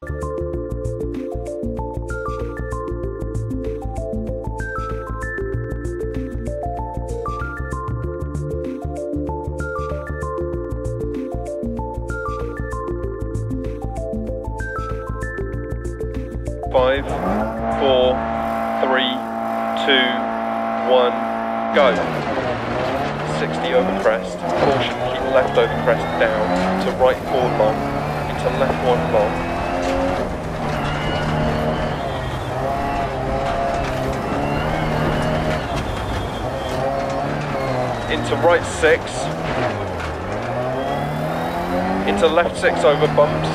Five, four, three, two, one, go. 60 over crest. Caution, keep left over crest down. To right four long. Into left one long. Into right six. Into left six over bumps.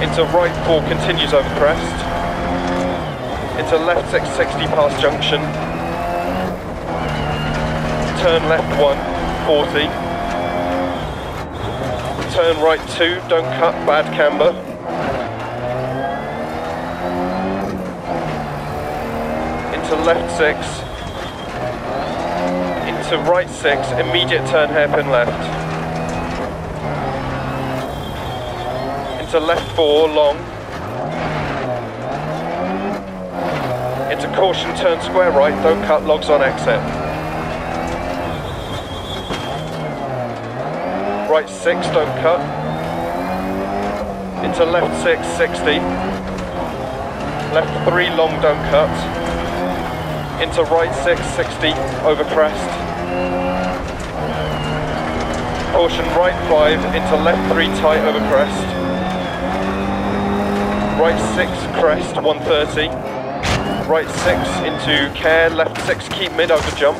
Into right four continues over crest. Into left 660 past junction. Turn left one, 40. Turn right two, don't cut, bad camber. Into left six. Into right six, immediate turn hairpin left. Into left four, long. Into caution, turn square right, don't cut, logs on exit. Right six, don't cut. Into left six, 60. Left three, long, don't cut. Into right six, 60, over crest. Caution, right five, into left three, tight, over crest. Right six, crest, 130. Right six, into care, left six, keep mid, over jump.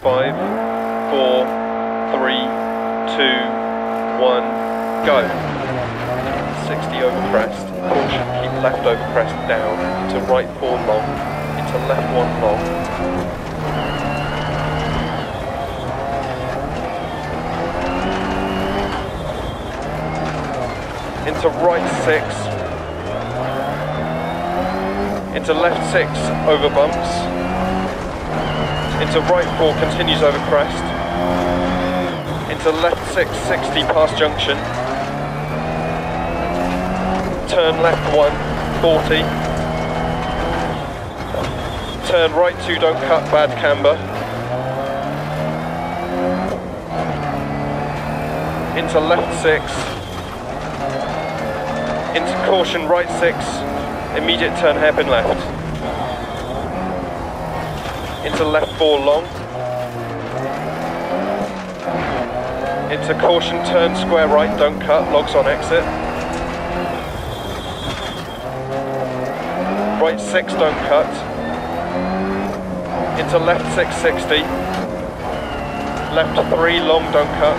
Five, four, three, two, one, go. 60 over crest. Caution, keep left over crest down. To right four long. Into left one long. Into right six. Into left six over bumps. Into right four continues over crest. Into left six, 60 past junction. Turn left one, 40. Turn right two, don't cut, bad camber. Into left six. Into caution, right six. Immediate turn hairpin left. Into left four long. Into caution, turn square right, don't cut, logs on exit. Right six, don't cut. Into left six, 60. Left three, long, don't cut.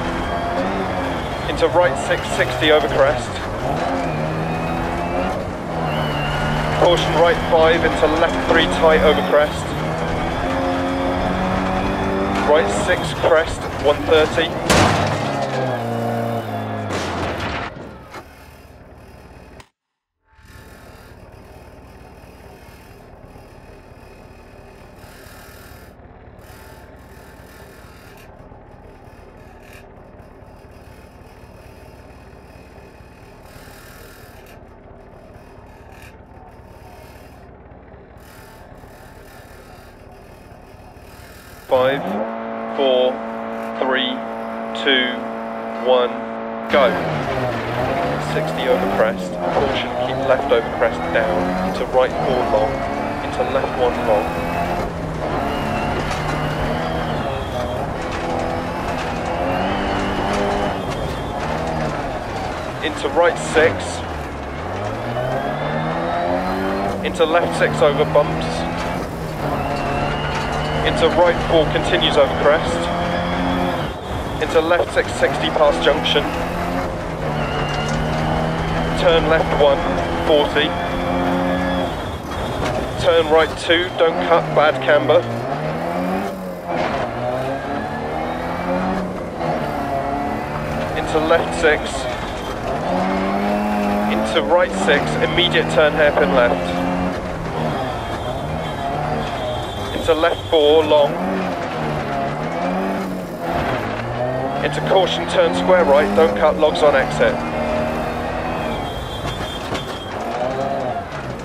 Into right six, 60 over crest. Caution right five, into left three, tight over crest. Right six, crest, 130. Five, four, three, two, one, go. 60 over crest. Caution, keep left over crest down. Into right four long. Into left one long. Into right six. Into left six over bumps. Into right four continues over crest. Into left 660 past junction. Turn left one, 40. Turn right two, don't cut, bad camber. Into left six. Into right six, immediate turn hairpin left. Into left four, long. Into caution, turn square right, don't cut, logs on exit.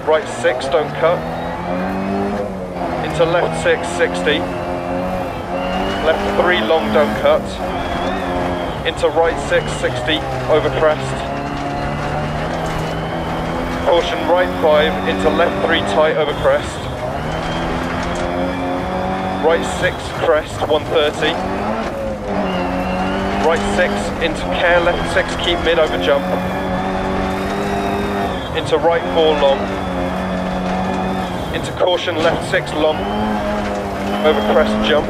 Right 6, don't cut. Into left 6, 60. Left 3, long, don't cut. Into right 6, 60, over crest. Caution, right 5, into left 3, tight, over crest. Right 6, crest, 130. Right 6, into care, left 6, keep mid, over jump. Into right 4, long. Into caution, left 6 long, over crest jump,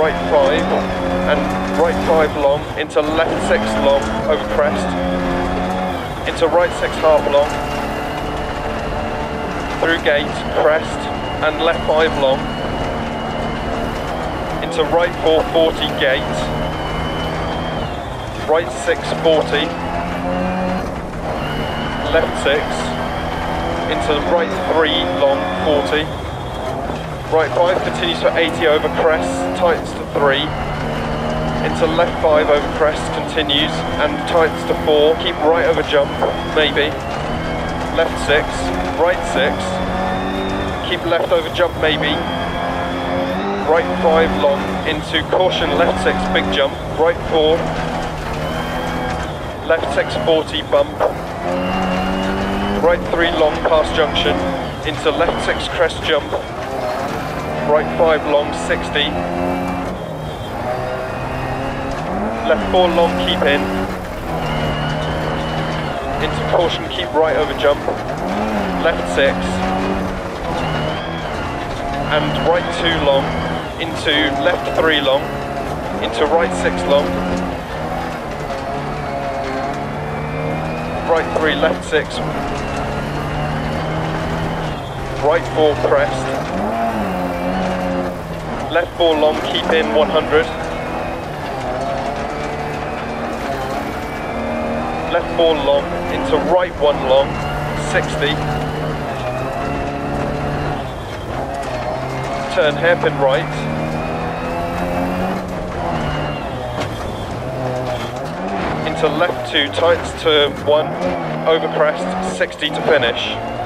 right 5, and right 5 long, into left 6 long, over crest, into right 6 half long, through gate, crest, and left 5 long, into right 440 gate, right 640, left 6, into the right 3 long 40. Right 5 continues for 80 over crest, tightens to 3. Into left 5 over crest, continues, and tightens to 4. Keep right over jump, maybe. Left 6, right 6. Keep left over jump, maybe. Right 5 long into caution, left 6, big jump. Right 4. Left 6, 40 bump. Right 3 long past junction, into left 6 crest jump, right 5 long 60, left 4 long keep in, into caution keep right over jump, left 6, and right 2 long, into left 3 long, into right 6 long, right 3, left 6, right four crest, left four long, keep in 100, left four long, into right one long, 60, turn hairpin right, into left two, tights to one, over crest, 60 to finish.